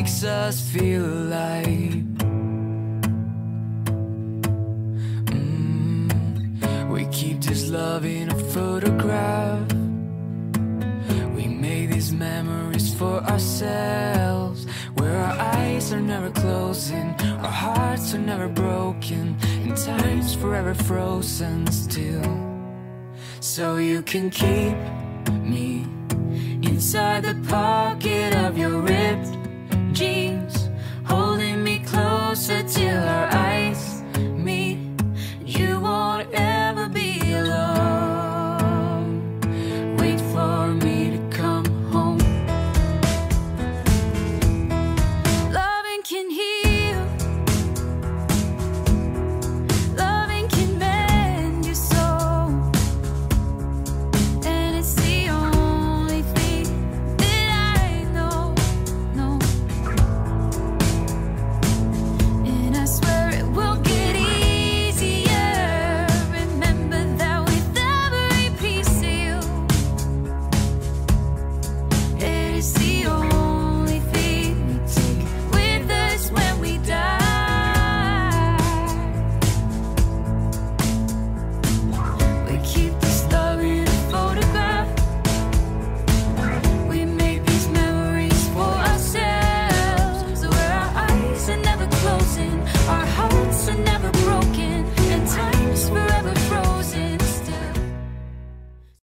Makes us feel alive. Mm, we keep this love in a photograph. We make these memories for ourselves. Where our eyes are never closing, our hearts are never broken, and time's forever frozen still. So you can keep me inside the pocket of your ripped